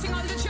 sing, all the